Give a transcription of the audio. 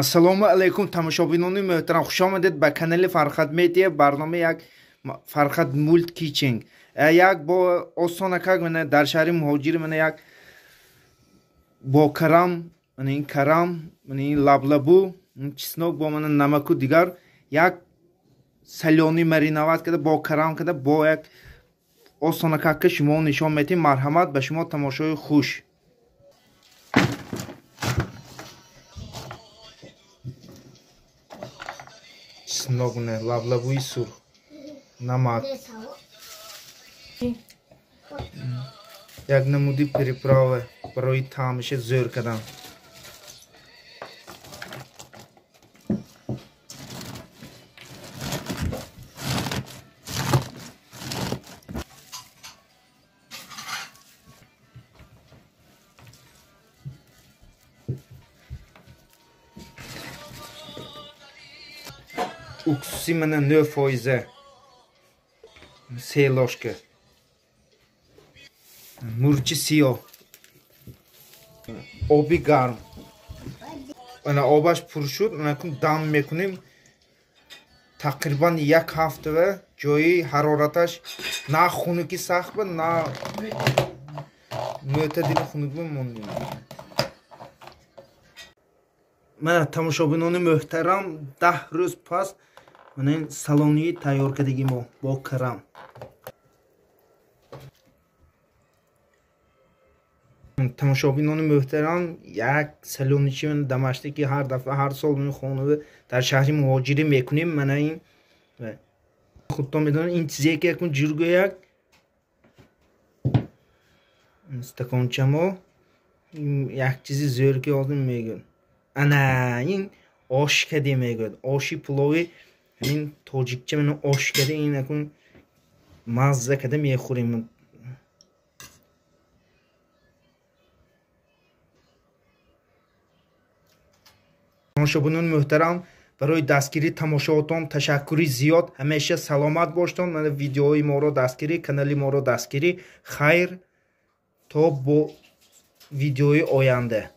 ассалому алайкум тамошобинони муҳтарам хушомадед ба канали фархад медия барнома як фархад мулт кичинг. Э, як бо осонакак мана дар шаҳри муҳоҷир мана як бо карам мана ин карам мана ин лаблабу чиснок бо мана намаку дигар. Як салёни мариноват карда бо карам карда бо як осонакакка шумо нишон метем. Марҳамат ба шумо тамошои хуш сногне лавлавуи сур намак. Як намуди приправа барои таъмиша зӯр кардан уксуси мана нӯ фоиза. Се лошка. Мурчи сиёҳ. Оби гарм. Ана обаш пур шуд накун дам мекунем. Тақрибан як ҳафтава ҷои ҳарораташ на хунуки сахт ба на мӯътадили хунук ба мондем. Мана тамошобинони муҳтарам даҳ рӯз пас мана ин салонии тайёркардагӣ мо бо карам тамошобинони муҳтарам як салоничи дамашта ки ҳар дафъа ҳар сол хонава дар шаҳри муҳоҷирӣ мекунем мана ин. Худтон медонед ин чизе ки якун ҷургӯяк стакончамо як. Чизи зӯр ки озим мегӯяд ана ин ошкаде мегӯяд оши пулови ин тоҷикча мана ошкаде ин акун мазза када мехӯрем. Тамошобинони муҳтарам барои дастгирии тамошоотон ташаккури зиёд ҳамеша саломат боштон. Мана видеои моро дастгирӣ канали моро дастгирӣ. Хайр то бо видеои оянда